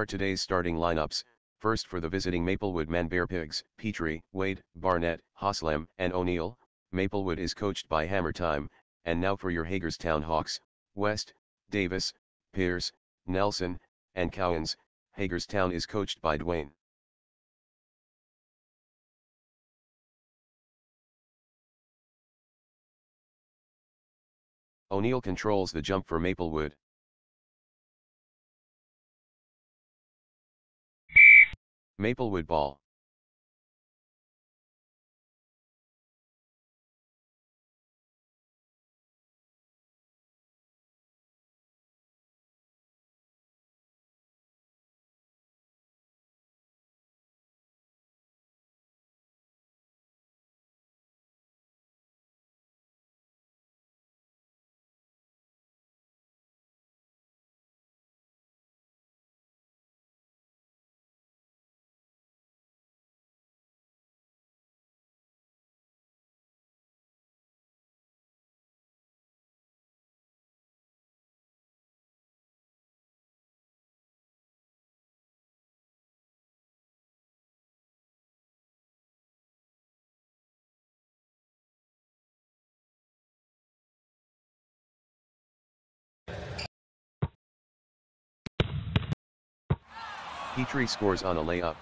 Are today's starting lineups, first for the visiting Maplewood Man Bear Pigs, Petrie, Wade, Barnett, Haslem, and O'Neal, Maplewood is coached by Hammer Time, and now for your Hagerstown Hawks, West, Davis, Pierce, Nelson, and Cowens, Hagerstown is coached by Dwayne. O'Neal controls the jump for Maplewood. Maplewood ball. Petrie scores on a layup.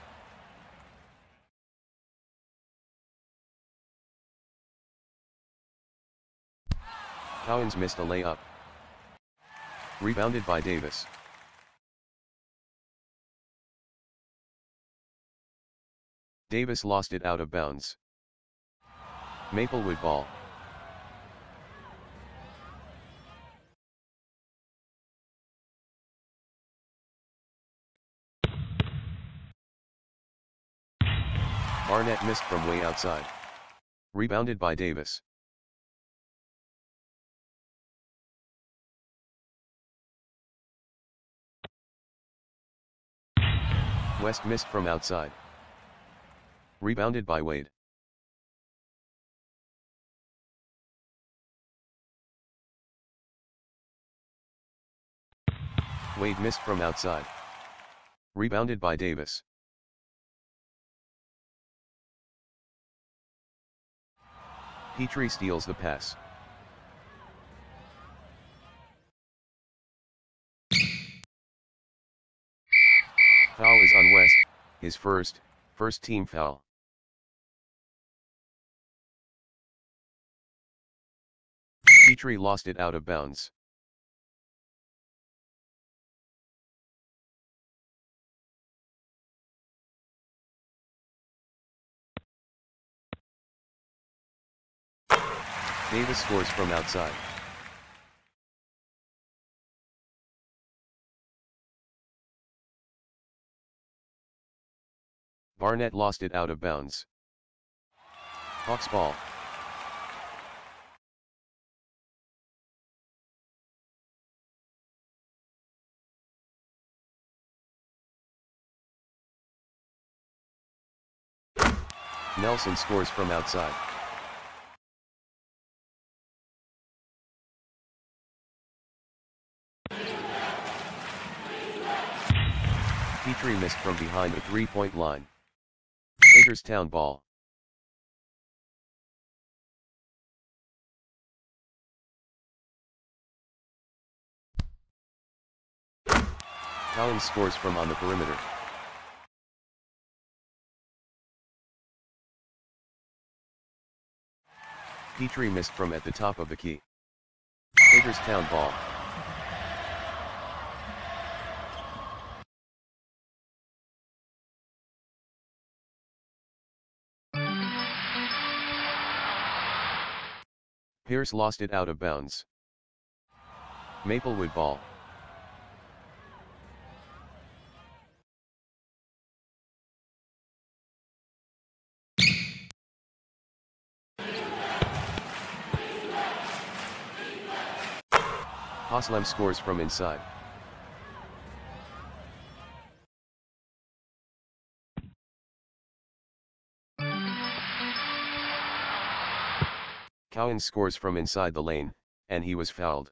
Cowens missed a layup. Rebounded by Davis. Davis lost it out of bounds. Maplewood ball. Barnett missed from way outside. Rebounded by Davis. West missed from outside. Rebounded by Wade. Wade missed from outside. Rebounded by Davis. Petrie steals the pass. Foul is on West, his first, first team foul. Petrie lost it out of bounds. Davis scores from outside. Barnett lost it out of bounds. Hawks ball. Nelson scores from outside. Petrie missed from behind the three-point line. Hagerstown ball. Collins scores from on the perimeter. Petrie missed from at the top of the key. Hagerstown ball. Pierce lost it out of bounds. Maplewood ball. Hoslem scores from inside. Cowens scores from inside the lane, and he was fouled.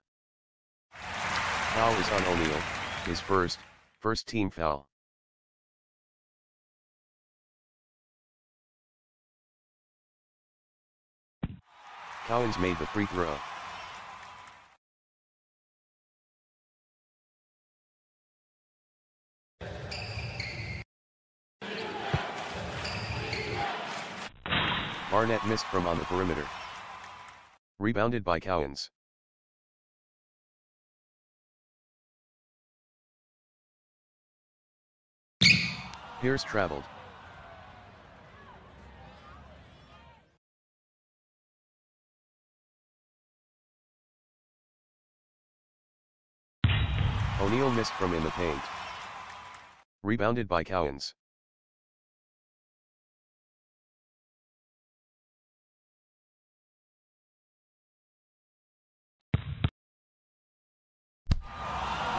Foul is on O'Neal, his first, First team foul. Cowens made the free throw. Barnett missed from on the perimeter. Rebounded by Cowens. Pierce traveled. O'Neal missed from in the paint. Rebounded by Cowens.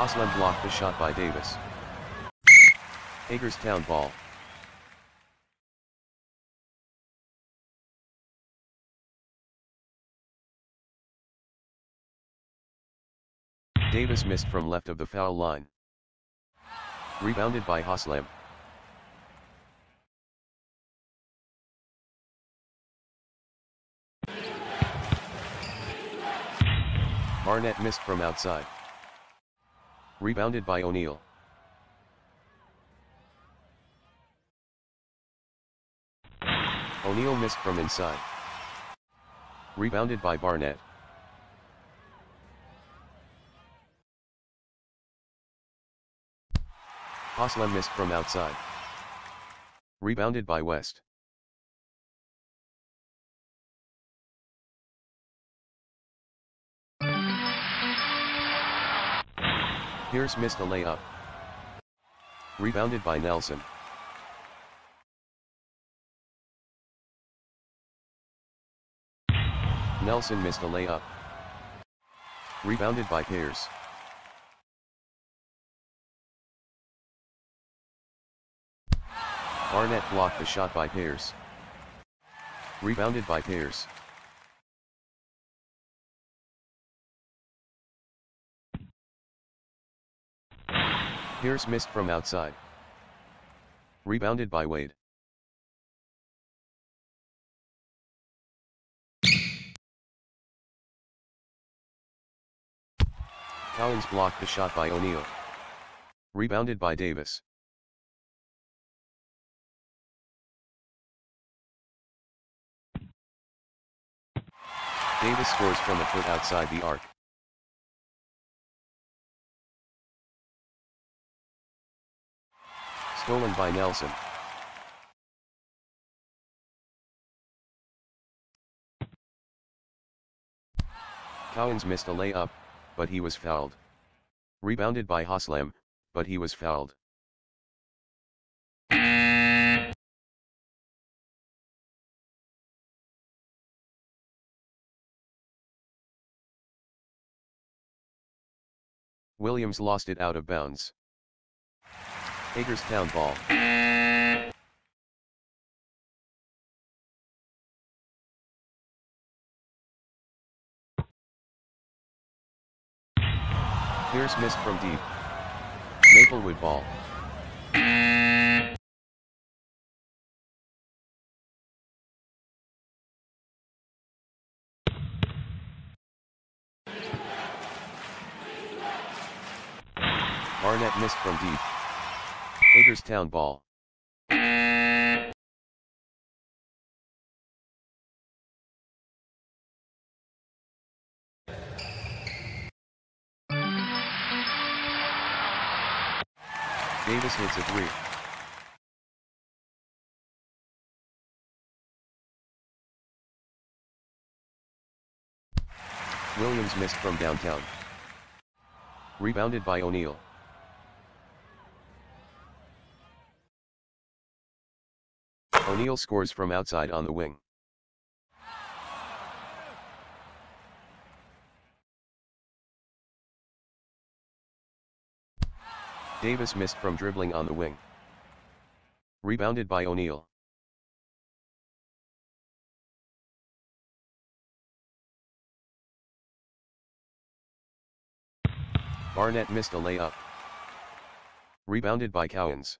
Haslem blocked the shot by Davis. Hagerstown ball. Davis missed from left of the foul line. Rebounded by Haslem. Barnett missed from outside. Rebounded by O'Neal. O'Neal missed from inside. Rebounded by Barnett. Haslem missed from outside. Rebounded by West. Pierce missed a layup. Rebounded by Nelson. Nelson missed a layup. Rebounded by Pierce. Barnett blocked the shot by Pierce. Rebounded by Pierce. Pierce missed from outside. Rebounded by Wade. Collins blocked the shot by O'Neal. Rebounded by Davis. Davis scores from a foot outside the arc. Stolen by Nelson. Cowens missed a layup, but he was fouled. Rebounded by Haslem, but he was fouled. Williams lost it out of bounds. Hagerstown ball. Pierce missed from deep. Maplewood ball. Barnett missed from deep. Hagerstown ball. Davis hits a three. Williams missed from downtown. Rebounded by O'Neal. O'Neal scores from outside on the wing. Davis missed from dribbling on the wing. Rebounded by O'Neal. Barnett missed a layup. Rebounded by Cowens.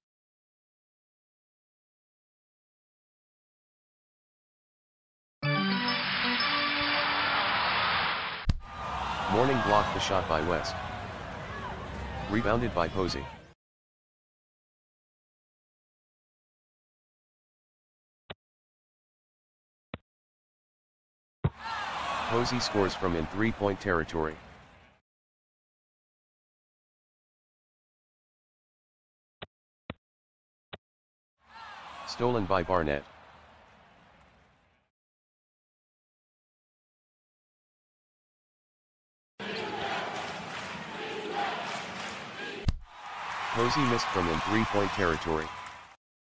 Mourning blocked the shot by West. Rebounded by Posey. Posey scores from in three-point territory. Stolen by Barnett. Posey missed from in three-point territory.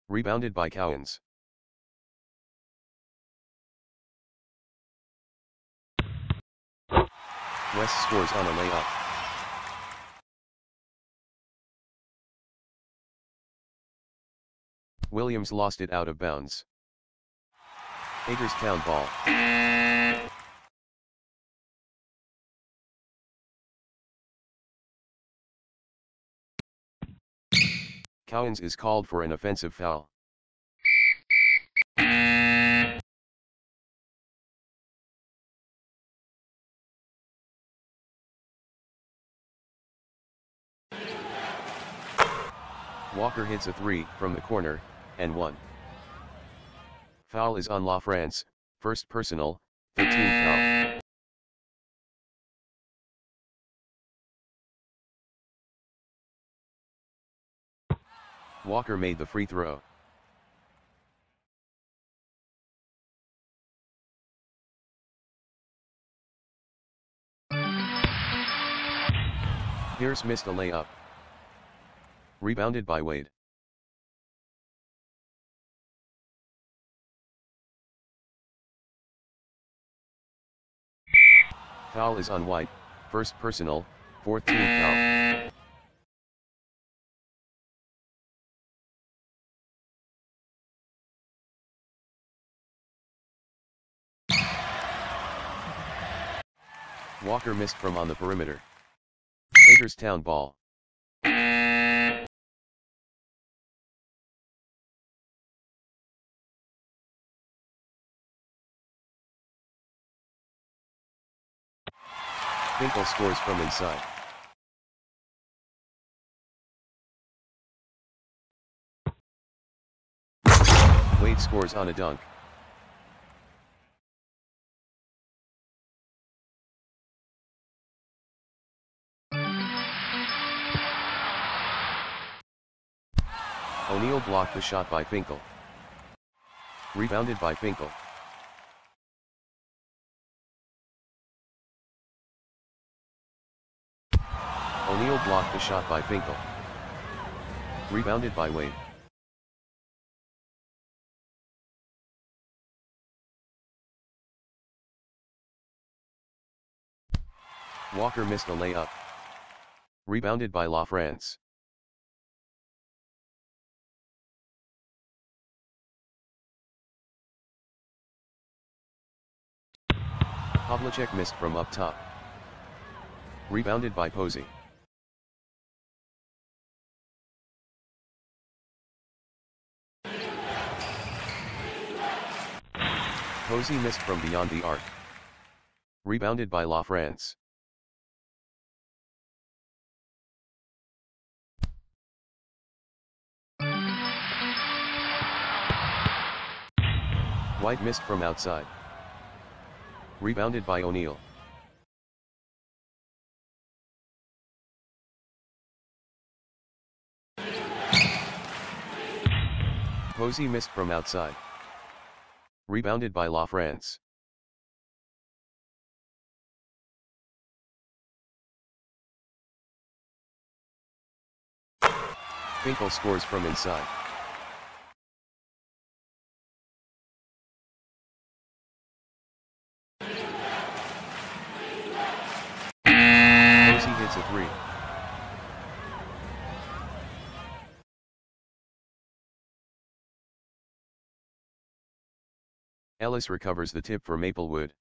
Rebounded by Cowens. West scores on a layup. Williams lost it out of bounds. Hagerstown ball. Cowens is called for an offensive foul. Walker hits a three from the corner, and one. Foul is on LaFrentz, first personal, 13 foul. Walker made the free throw. Pierce missed a layup. Rebounded by Wade. Foul is on White, first personal, fourth team foul. Walker missed from on the perimeter. Hagerstown ball. Finkel scores from inside. Wade scores on a dunk. O'Neal blocked the shot by Finkel. Rebounded by Finkel. O'Neal blocked the shot by Finkel. Rebounded by Wade. Walker missed a layup. Rebounded by La France. Havlicek missed from up top. Rebounded by Posey. Posey missed from beyond the arc. Rebounded by LaFrentz. White missed from outside. Rebounded by O'Neal. Posey missed from outside. Rebounded by LaFrentz. Finkel scores from inside. Posey hits a three. Ellis recovers the tip for Maplewood.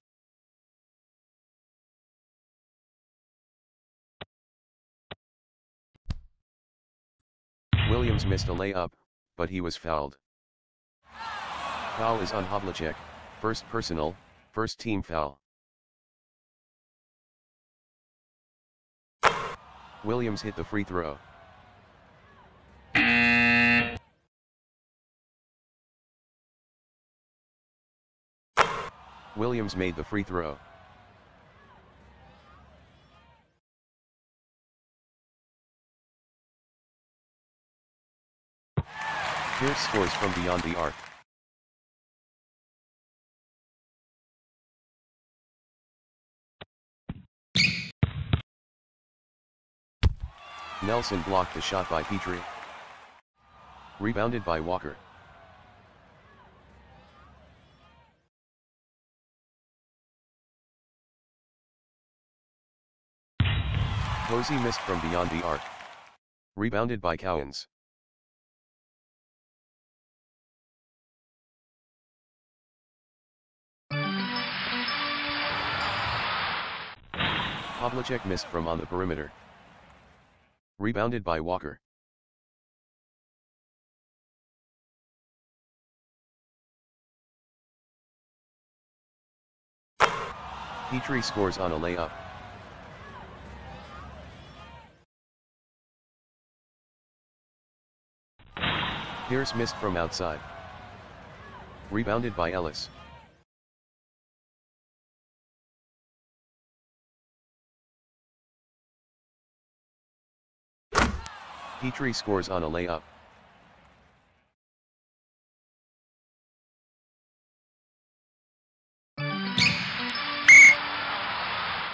Williams missed a layup, but he was fouled. Foul is on Havlicek, first personal, first team foul. Williams hit the free throw. Williams made the free throw. Pierce scores from beyond the arc. Nelson blocked the shot by Petrie. Rebounded by Walker. Posey missed from beyond the arc. Rebounded by Cowens. Havlicek missed from on the perimeter. Rebounded by Walker. Petrie scores on a layup. Pierce missed from outside. Rebounded by Ellis. Petrie scores on a layup.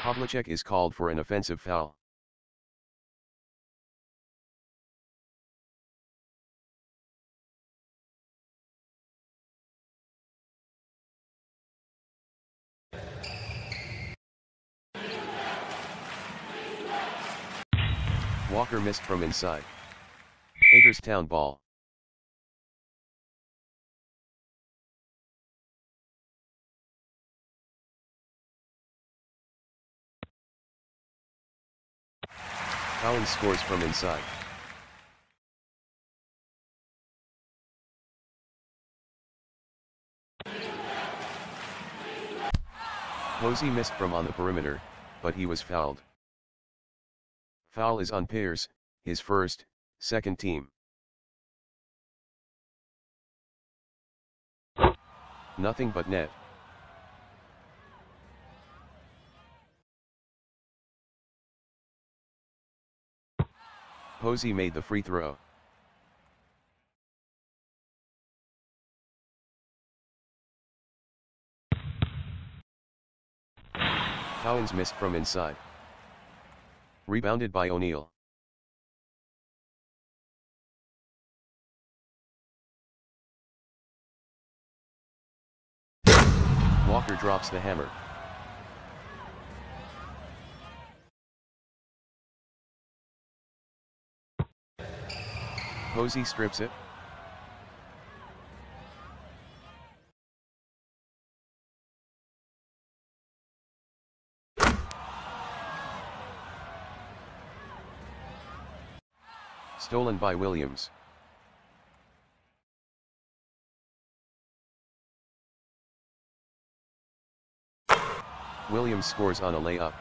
Havlicek is called for an offensive foul. Missed from inside. Hagerstown ball. Collins scores from inside. Posey missed from on the perimeter, but he was fouled. Foul is on Pierce, his first, second team. Nothing but net. Posey made the free throw. Cowens missed from inside. Rebounded by O'Neal. Walker drops the hammer. Posey strips it. Stolen by Williams. Williams scores on a layup.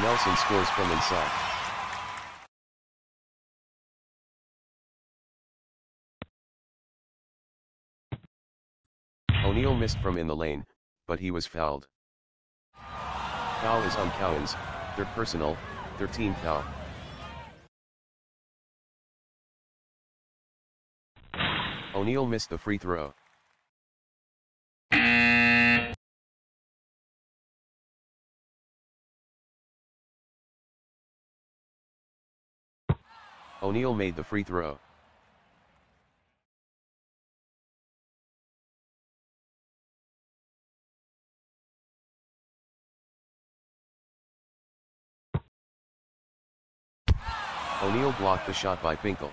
Nelson scores from inside. O'Neal missed from in the lane, but he was fouled. Foul is on Cowens, their personal, their team foul. O'Neal missed the free throw. O'Neal made the free throw. O'Neal blocked the shot by Finkel.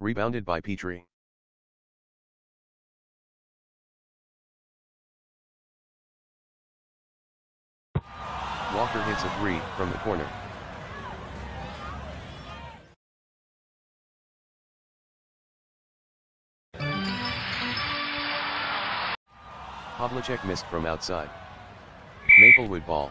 Rebounded by Petrie. Walker hits a three from the corner. Havlicek missed from outside. Maplewood ball.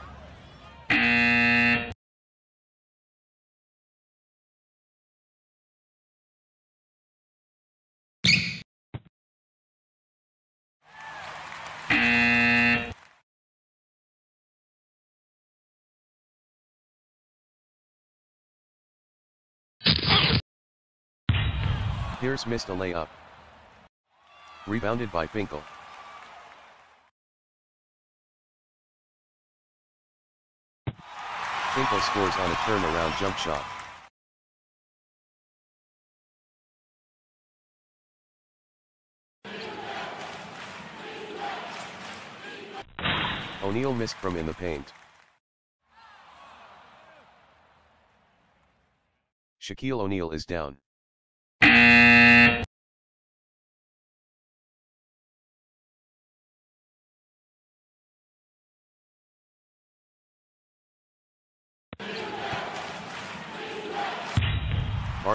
Pierce missed a layup. Rebounded by Finkel. Finkel scores on a turnaround jump shot. O'Neal missed from in the paint. Shaquille O'Neal is down.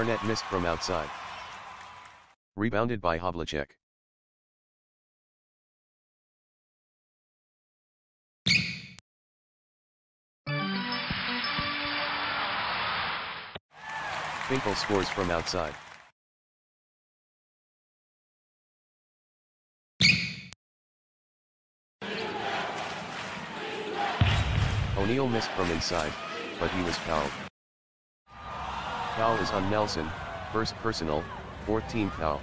Barnett missed from outside. Rebounded by Havlicek. Finkel scores from outside. O'Neal missed from inside, but he was fouled. Foul is on Nelson, first personal, fourth team foul.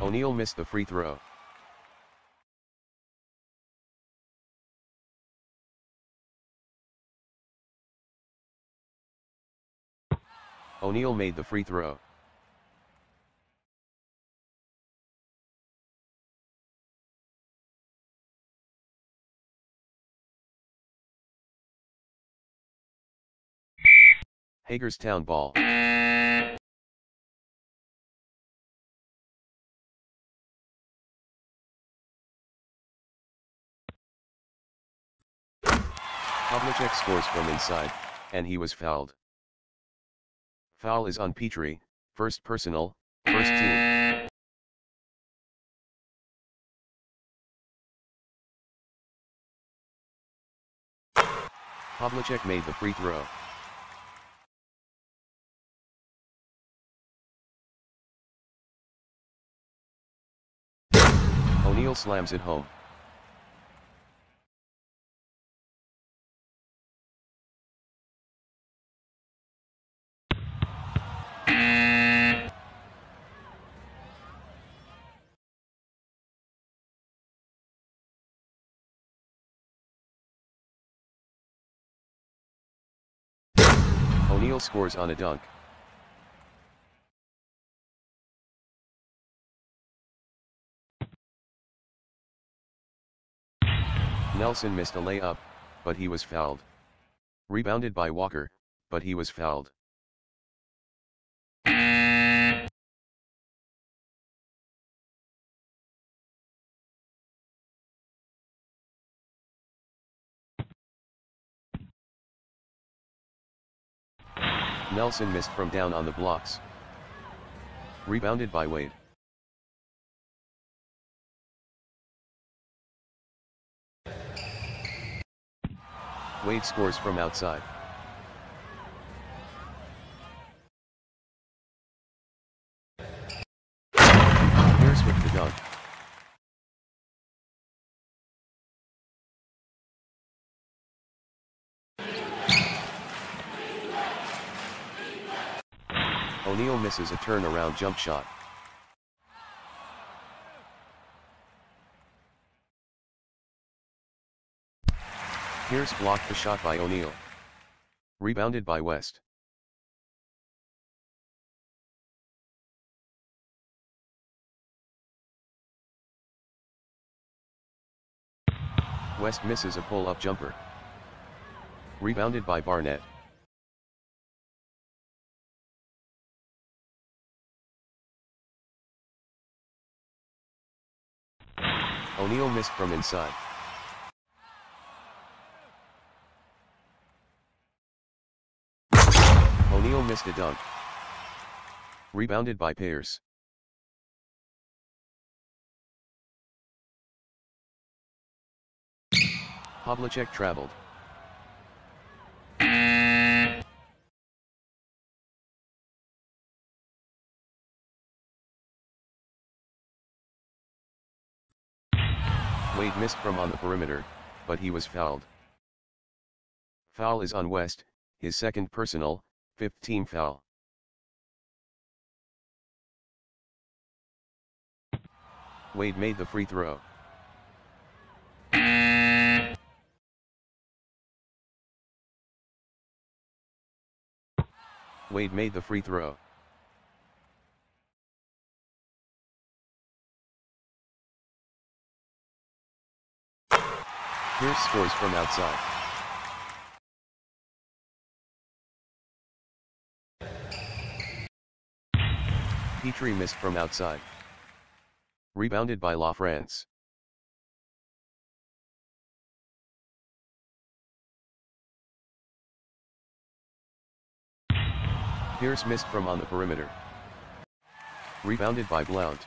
O'Neal missed the free throw. O'Neal made the free throw. Hagerstown ball. Havlicek scores from inside, and he was fouled. Foul is on Petrie, first personal, first team. Havlicek made the free throw. O'Neal slams it home. O'Neal scores on a dunk. Nelson missed a layup, but he was fouled. Rebounded by Walker, but he was fouled. Nelson missed from down on the blocks. Rebounded by Wade. Wade scores from outside. Here's with the dunk. O'Neal misses a turnaround jump shot. Pierce blocked the shot by O'Neal. Rebounded by West. West misses a pull-up jumper. Rebounded by Barnett. O'Neal missed from inside. O'Neal missed a dunk. Rebounded by Pierce. Havlicek traveled. Wade missed from on the perimeter, but he was fouled. Foul is on West, his second personal, fifth team foul. Wade made the free throw. Wade made the free throw. Pierce scores from outside. Petrie missed from outside. Rebounded by LaFrentz. Pierce missed from on the perimeter. Rebounded by Blount.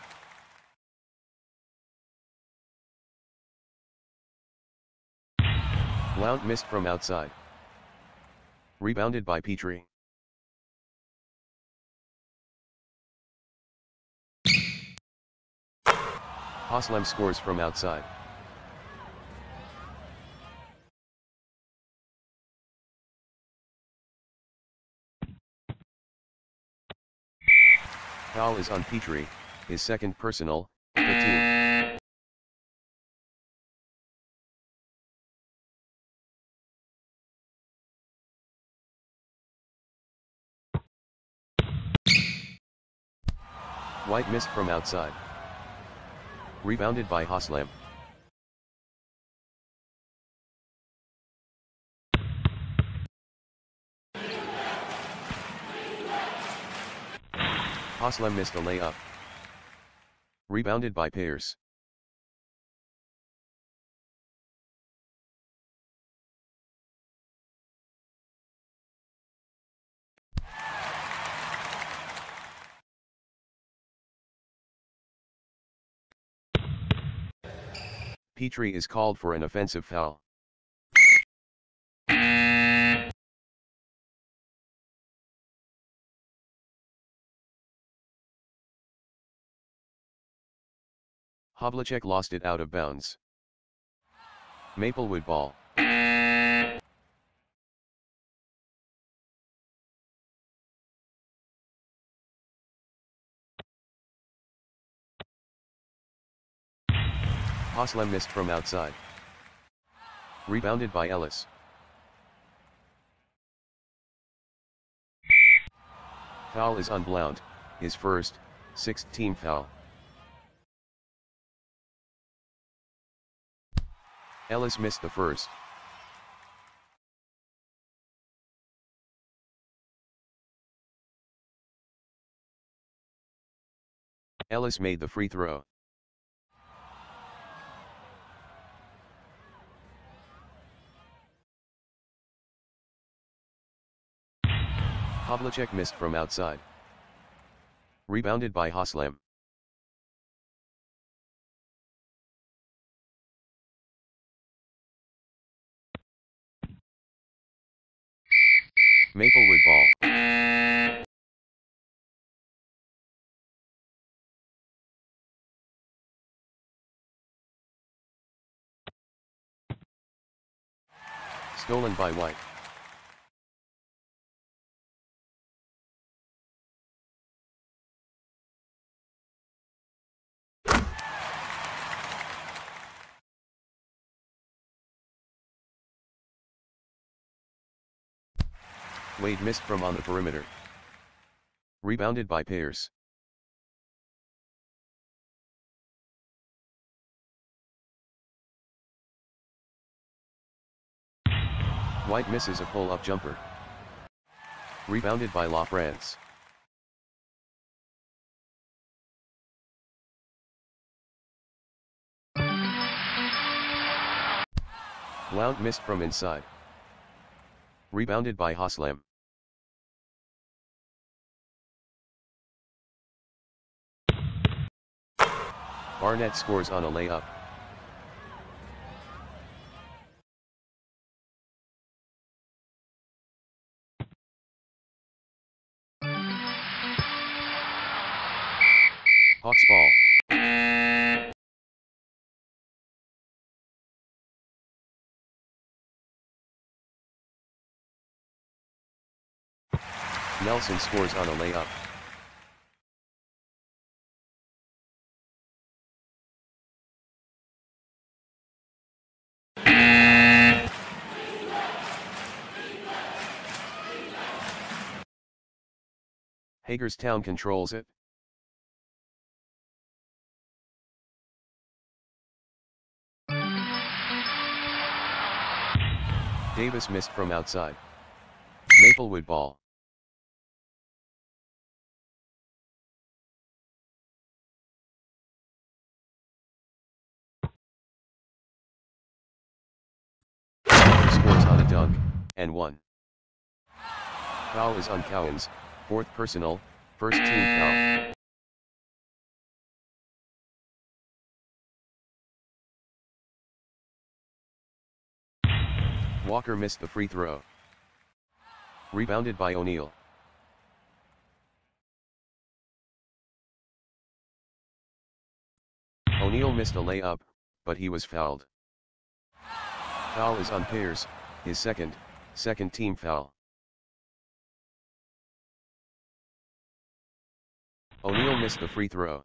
Blount missed from outside. Rebounded by Petrie. Haslem scores from outside. Foul is on Petrie, his second personal, the team. White missed from outside. Rebounded by Haslem. Haslem missed a layup. Rebounded by Pierce. Petrie is called for an offensive foul. Havlicek lost it out of bounds. Maplewood ball. Haslem missed from outside. Rebounded by Ellis. Foul is on Blount, his first, sixth team foul. Ellis missed the first. Ellis made the free throw. Havlicek missed from outside. Rebounded by Haslem. Maplewood ball. Stolen by White. Wade missed from on the perimeter. Rebounded by Pierce. White misses a pull-up jumper. Rebounded by LaFrentz. Blount missed from inside. Rebounded by Haslem. Barnett scores on a layup. Hawks ball. Nelson scores on a layup. Hagerstown controls it. Davis missed from outside. Maplewood ball. Scores on a dunk, and one. Foul is on Cowens, fourth personal, first team foul. Walker missed the free throw. Rebounded by O'Neal. O'Neal missed a layup, but he was fouled. Foul is on Pierce, his second, second team foul. O'Neal missed the free throw.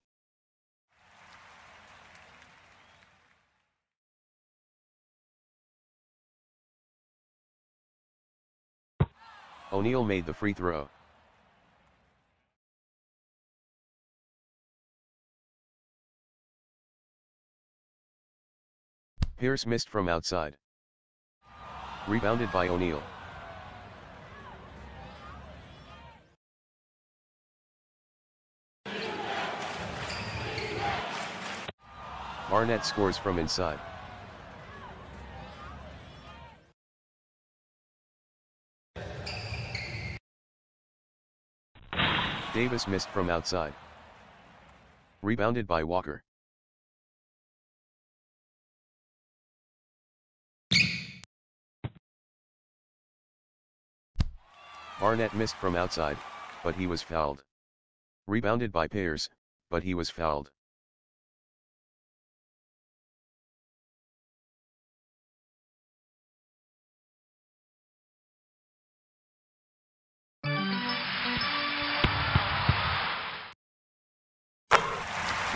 O'Neal made the free throw. Pierce missed from outside. Rebounded by O'Neal. Barnett scores from inside. Davis missed from outside. Rebounded by Walker. Barnett missed from outside, but he was fouled. Rebounded by Pierce, but he was fouled.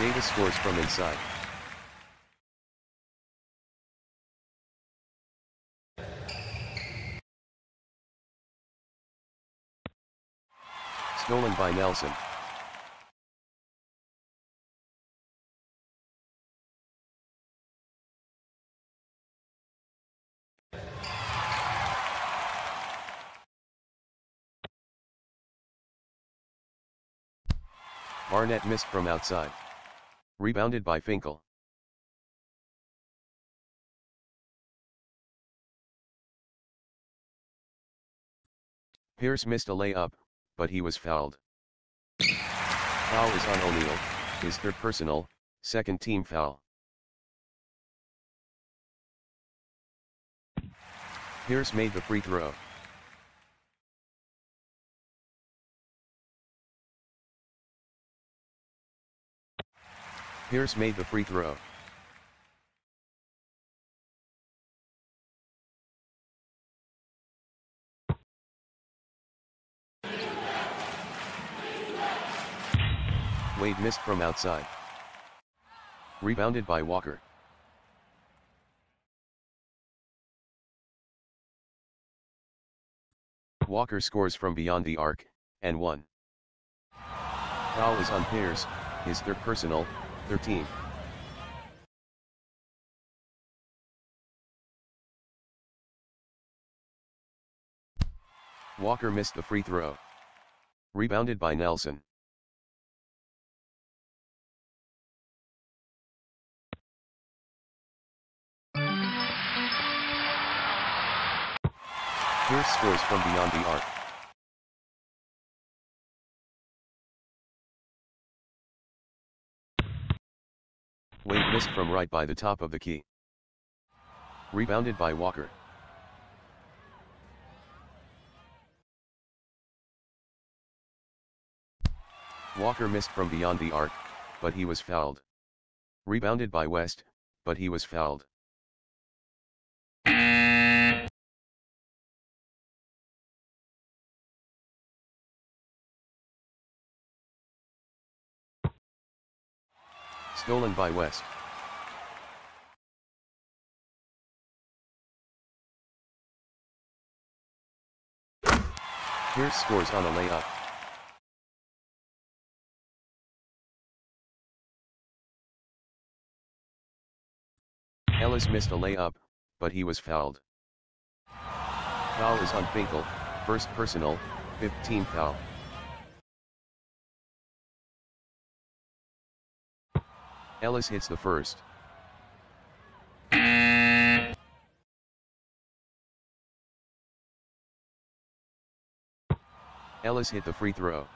Davis scores from inside. Stolen by Nelson. Barnett missed from outside. Rebounded by Finkel. Pierce missed a layup, but he was fouled. Foul is on O'Neal, his third personal, second team foul. Pierce made the free throw. Pierce made the free throw. Wade missed from outside. Rebounded by Walker. Walker scores from beyond the arc, and one. Foul is on Pierce, his third personal, 13. Walker missed the free throw. Rebounded by Nelson. Pierce scores from beyond the arc. Wade missed from right by the top of the key. Rebounded by Walker. Walker missed from beyond the arc, but he was fouled. Rebounded by West, but he was fouled. Stolen by West. Pierce scores on a layup. Ellis missed a layup, but he was fouled. Foul is on Finkel, first personal, 15 foul. Ellis hits the first. Ellis hit the free throw.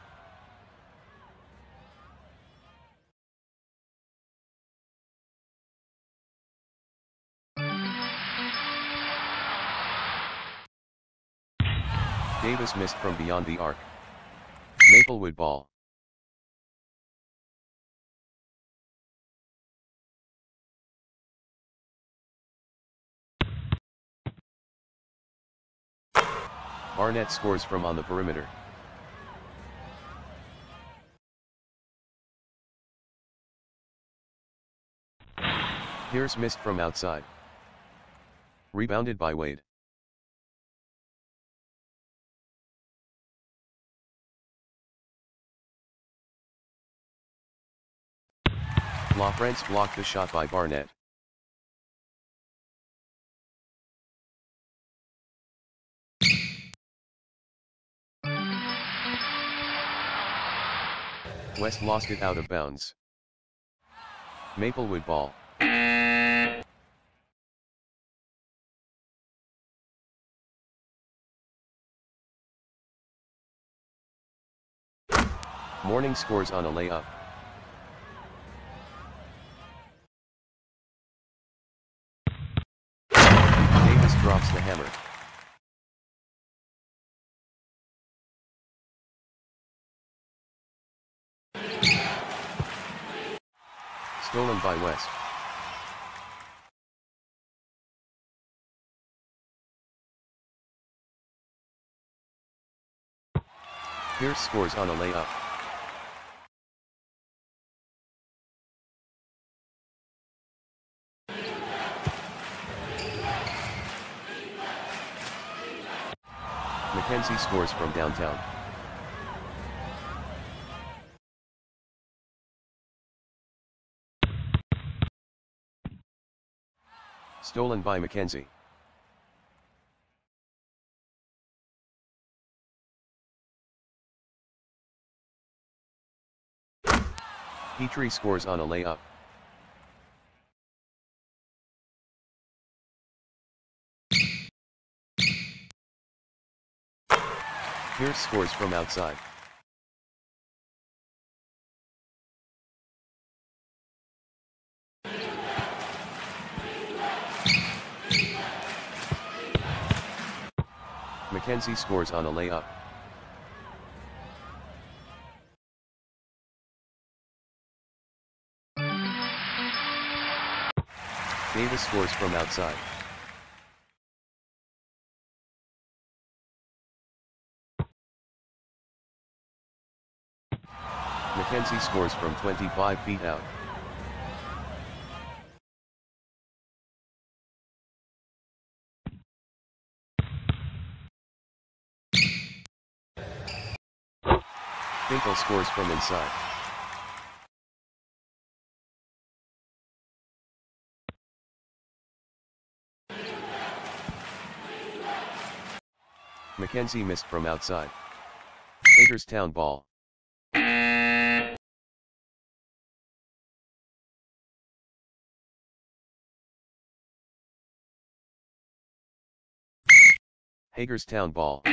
Davis missed from beyond the arc. Maplewood ball. Barnett scores from on the perimeter. Pierce missed from outside. Rebounded by Wade. LaFrentz blocked the shot by Barnett. West lost it out of bounds. Maplewood ball. Mourning scores on a layup. Davis drops the hammer. Stolen by West. Pierce scores on a layup. Mackenzie scores from downtown. Stolen by Mackenzie. Petrie scores on a layup. Pierce scores from outside. Mackenzie scores on a layup. Davis scores from outside. Mackenzie scores from 25 feet out. Finkel scores from inside. Mackenzie missed from outside. Hagerstown ball. Hagerstown ball.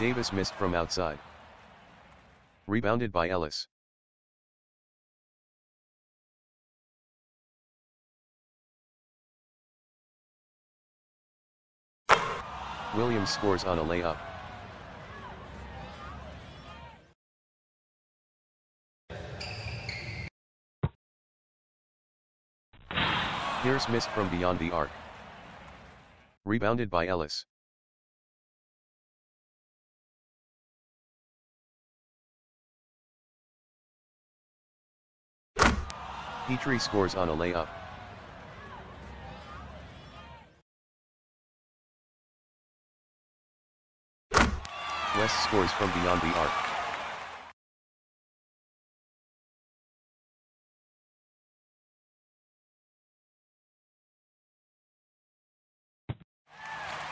Davis missed from outside. Rebounded by Ellis. Williams scores on a layup. Pierce missed from beyond the arc. Rebounded by Ellis. Petrie scores on a layup. West scores from beyond the arc.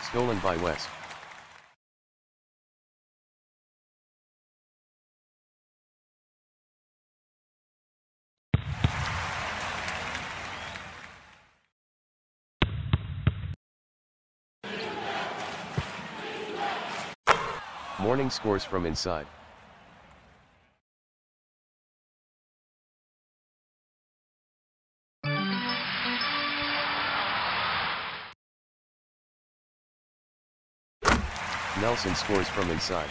Stolen by West. Mourning scores from inside. Nelson scores from inside.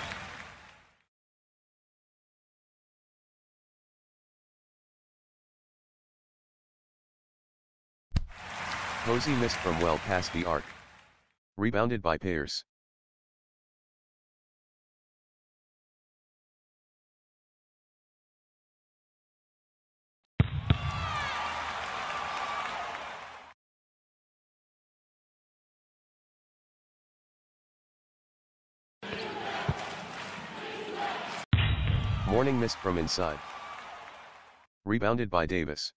Posey missed from well past the arc. Rebounded by Pierce. Mourning missed from inside. Rebounded by Davis.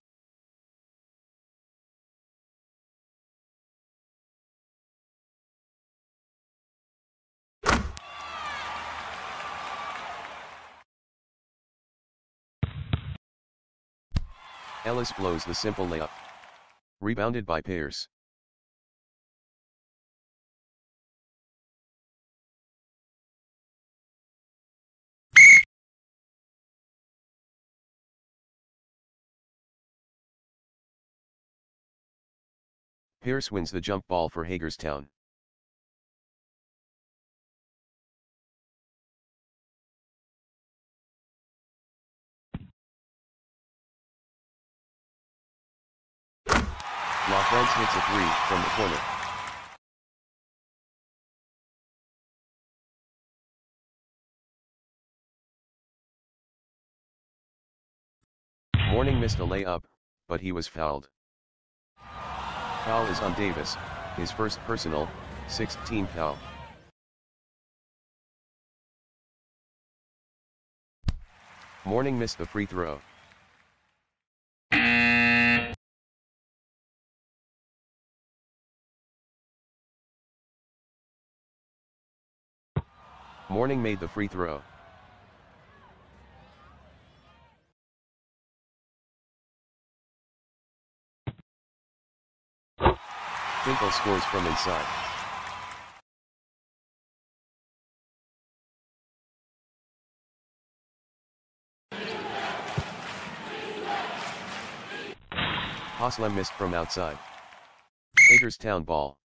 Ellis blows the simple layup. Rebounded by Pierce. Pierce wins the jump ball for Hagerstown. LaFrentz hits a three from the corner. Mourning missed a layup, but he was fouled. Foul is on Davis, his first personal, sixth team foul. Mourning missed the free throw. Mourning made the free throw. Finkel scores from inside. Haslem missed from outside. Hagerstown ball.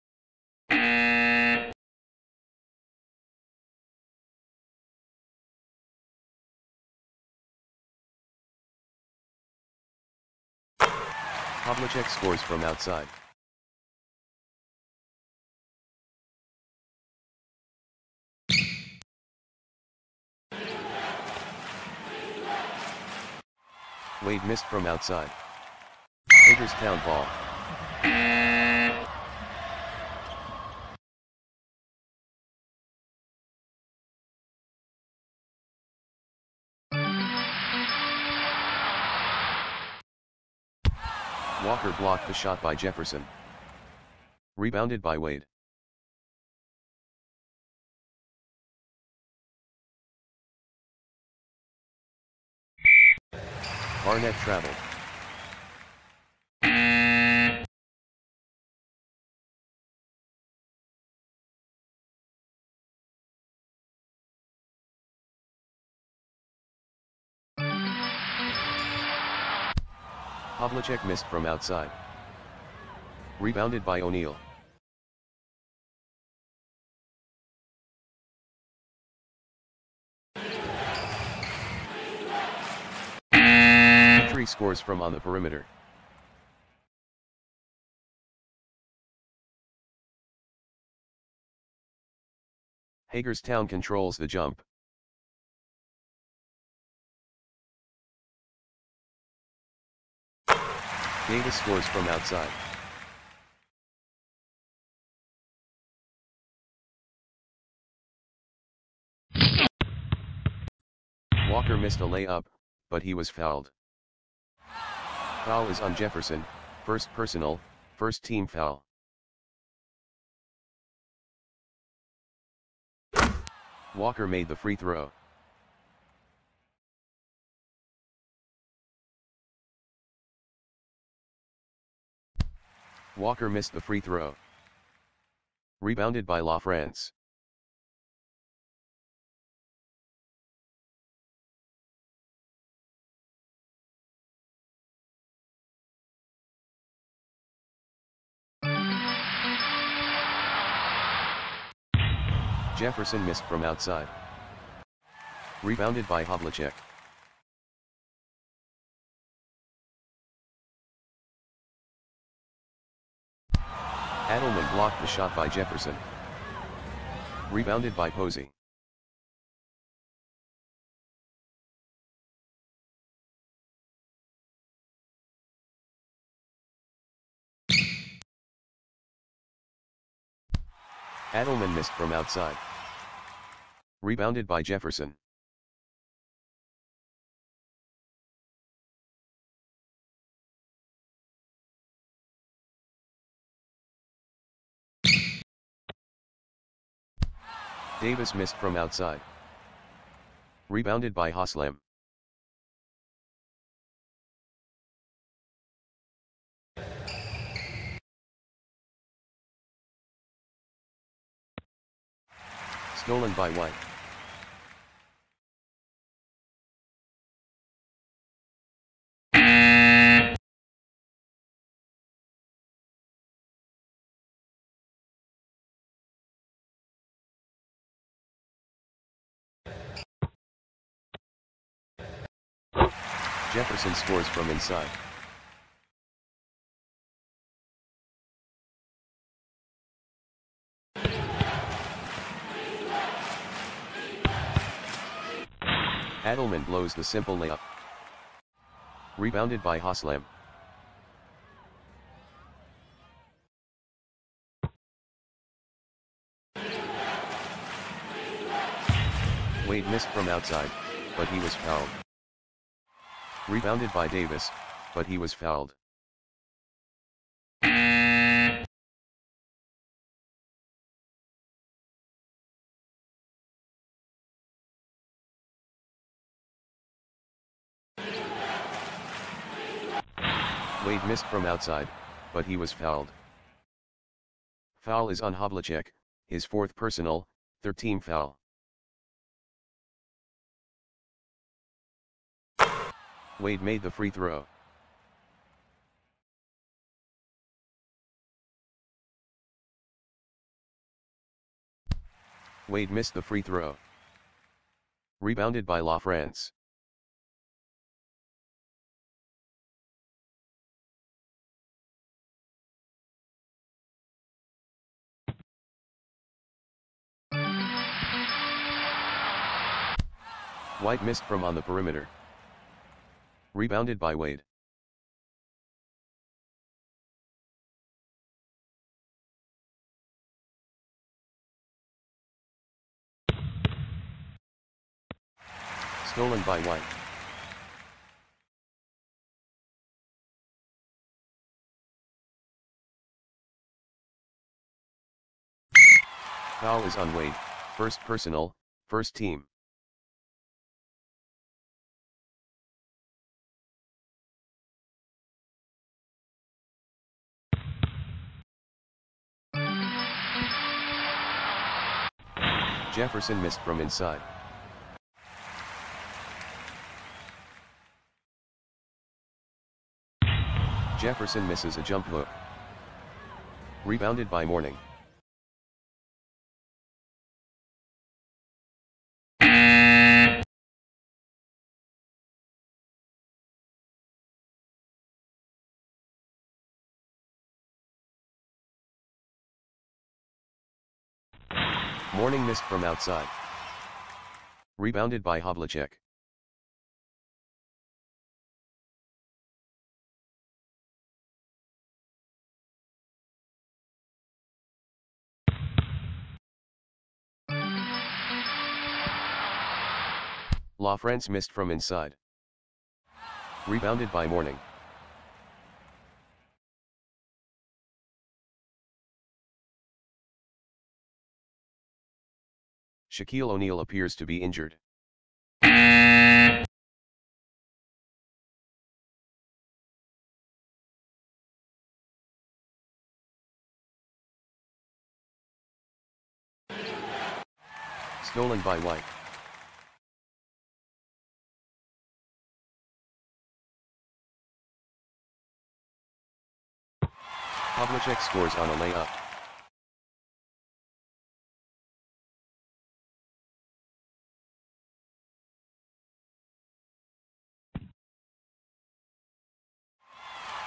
Havlicek scores from outside. Wade missed from outside. Hagerstown ball. Walker blocked the shot by Jefferson. Rebounded by Wade. Barnett traveled. Havlicek missed from outside. Rebounded by O'Neal. Scores from on the perimeter. Hagerstown controls the jump. Davis scores from outside. Walker missed a layup, but he was fouled. Foul is on Jefferson, first personal, first team foul. Walker made the free throw. Walker missed the free throw. Rebounded by LaFrentz. Jefferson missed from outside. Rebounded by Havlicek. Adelman blocked the shot by Jefferson. Rebounded by Posey. Adelman missed from outside. Rebounded by Jefferson. Davis missed from outside. Rebounded by Haslem. Stolen by White. Jefferson scores from inside. Adelman blows the simple layup. Rebounded by Haslem. Wade missed from outside, but he was fouled. Rebounded by Davis, but he was fouled. Missed from outside, but he was fouled. Foul is on Havlicek, his fourth personal, third team foul. Wade made the free throw. Wade missed the free throw. Rebounded by LaFrentz. White missed from on the perimeter. Rebounded by Wade. Stolen by White. Foul is on Wade, first personal, first team. Jefferson missed from inside. Jefferson misses a jump hook. Rebounded by Mourning. Mourning missed from outside. Rebounded by Havlicek. LaFrentz missed from inside. Rebounded by Mourning. Shaquille O'Neal appears to be injured. Stolen by White. Havlicek scores on a layup.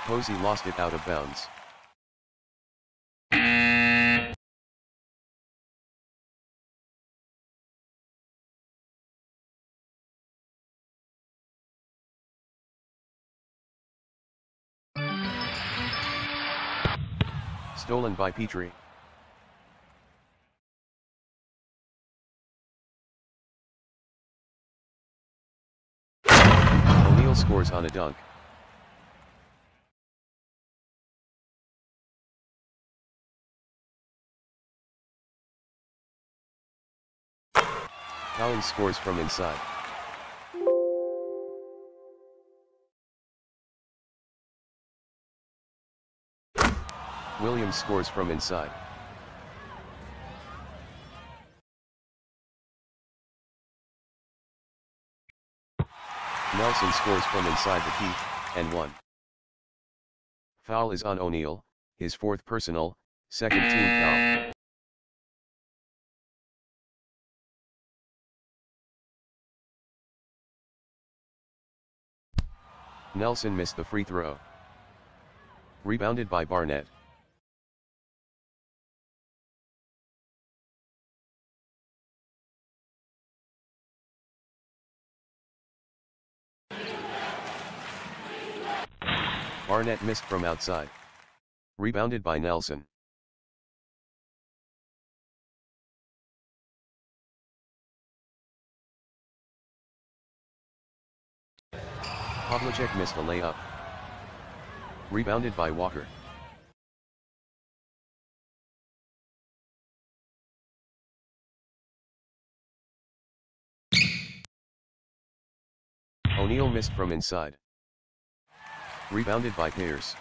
Posey lost it out of bounds. Stolen by Petrie. O'Neal scores on a dunk. Collins scores from inside. Williams scores from inside. Nelson scores from inside the key, and one. Foul is on O'Neal, his fourth personal, second team foul. Nelson missed the free throw. Rebounded by Barnett. Barnett missed from outside. Rebounded by Nelson. Havlicek missed a layup. Rebounded by Walker. O'Neal missed from inside. Rebounded by Pierce.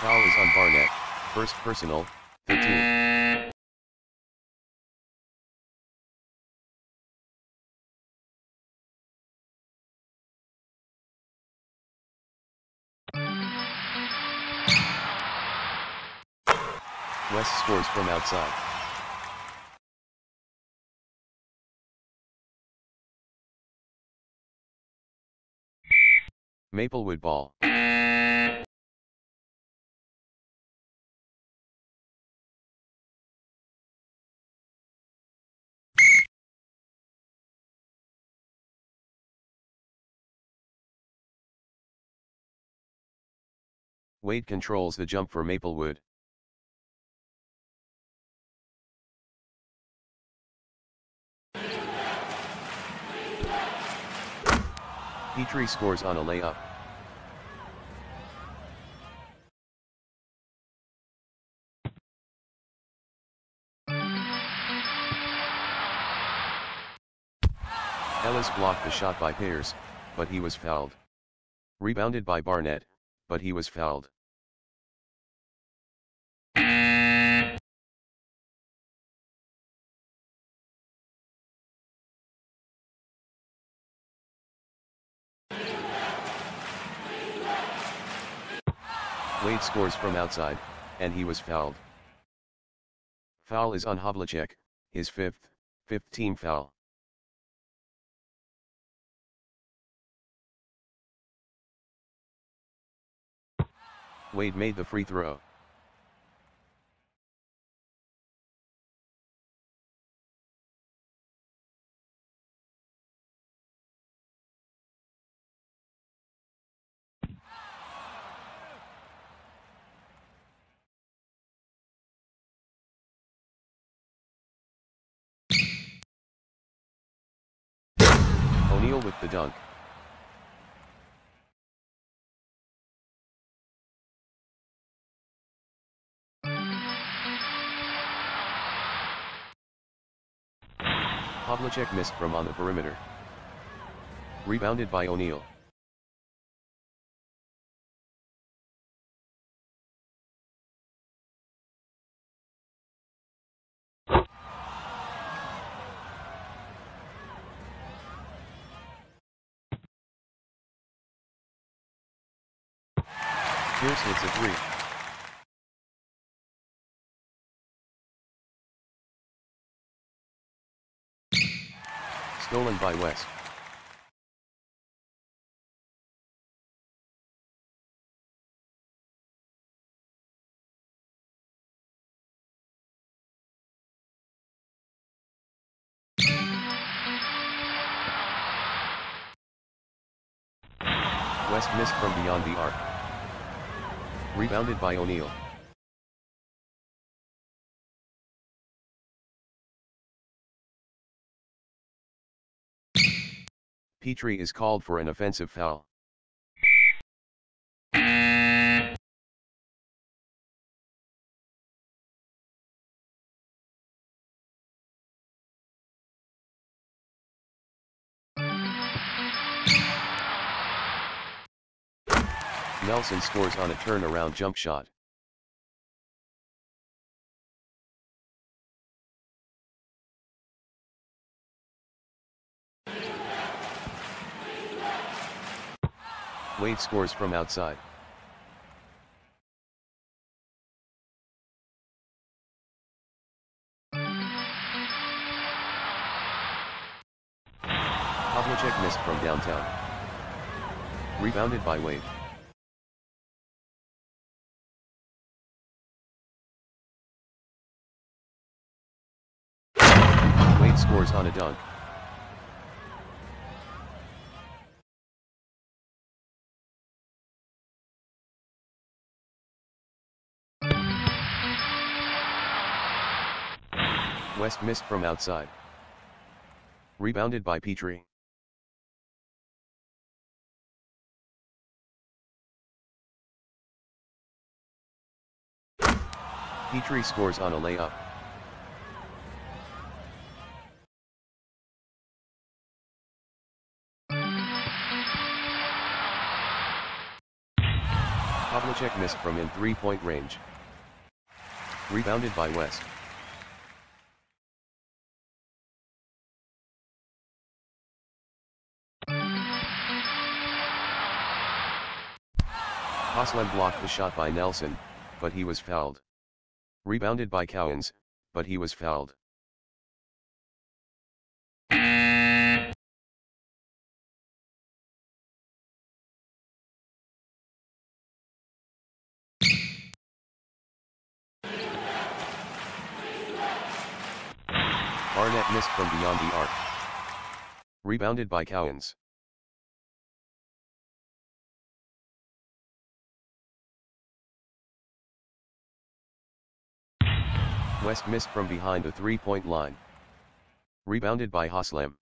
Foul is on Barnett, first personal, 13. West scores from outside. Maplewood ball. Wade controls the jump for Maplewood. Petrie scores on a layup. Ellis blocked the shot by Pierce, but he was fouled. Rebounded by Barnett, but he was fouled. Scores from outside, and he was fouled. Foul is on Havlicek, his fifth, fifth team foul. Wade made the free throw. With the dunk. Havlicek missed from on the perimeter. Rebounded by O'Neal. Pierce hits a three. Stolen by West. West missed from beyond the arc. Rebounded by O'Neal. Petrie is called for an offensive foul. Nelson scores on a turnaround jump shot. Wade scores from outside. Havlicek missed from downtown. Rebounded by Wade. Scores on a dunk. West missed from outside. Rebounded by Petrie. Petrie scores on a layup. Havlicek missed from in three-point range. Rebounded by West. Haslem blocked the shot by Nelson, but he was fouled. Rebounded by Cowens, but he was fouled. Barnett missed from beyond the arc. Rebounded by Cowens. West missed from behind the three-point line. Rebounded by Haslem.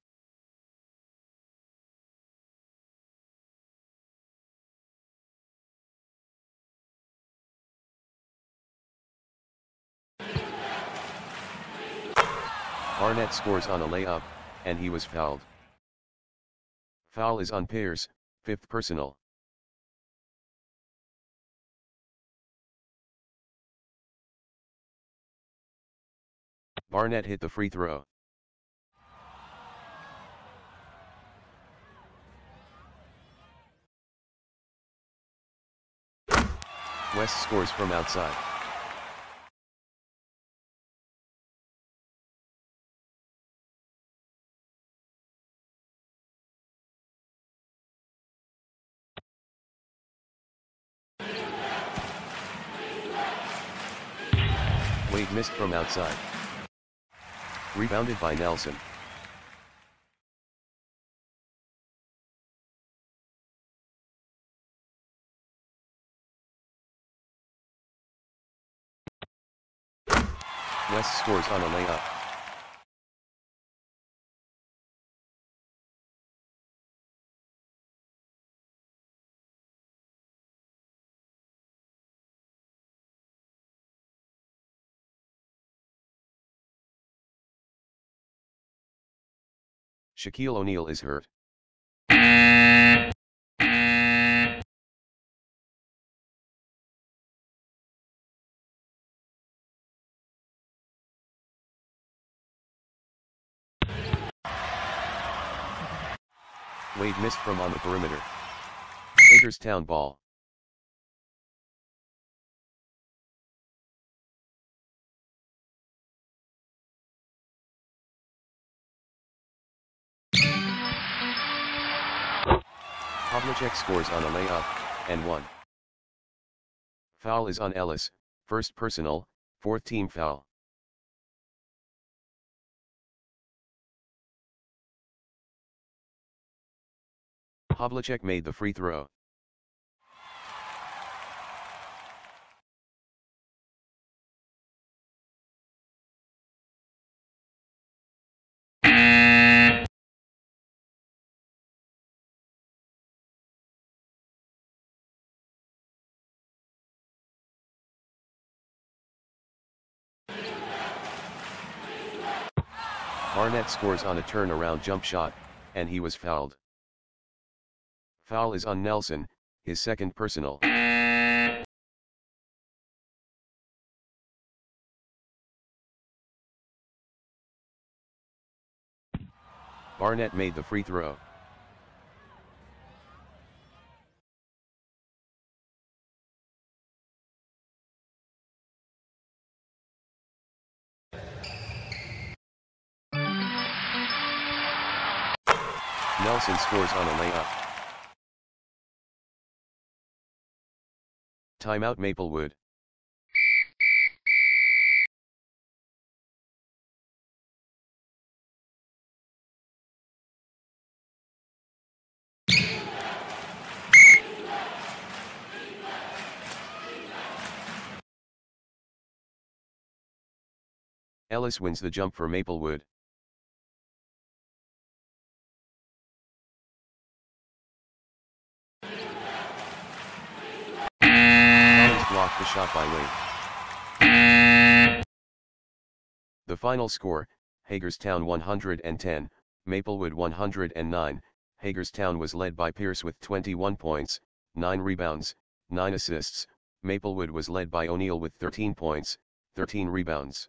Barnett scores on a layup, and he was fouled. Foul is on Pierce, fifth personal. Barnett hit the free throw. West scores from outside. Wade missed from outside. Rebounded by Nelson. West scores on a layup. Shaquille O'Neal is hurt. Wade missed from on the perimeter. Hagerstown ball. Havlicek scores on a layup, and one. Foul is on Ellis, first personal, fourth team foul. Havlicek made the free throw. Barnett scores on a turnaround jump shot, and he was fouled. Foul is on Nelson, his second personal. Barnett made the free throw. Nelson scores on a layup. Timeout Maplewood. Ellis wins the jump for Maplewood. Collins blocked the shot by Wade. The final score, Hagerstown 110, Maplewood 109, Hagerstown was led by Pierce with 21 points, 9 rebounds, 9 assists, Maplewood was led by O'Neal with 13 points, 13 rebounds.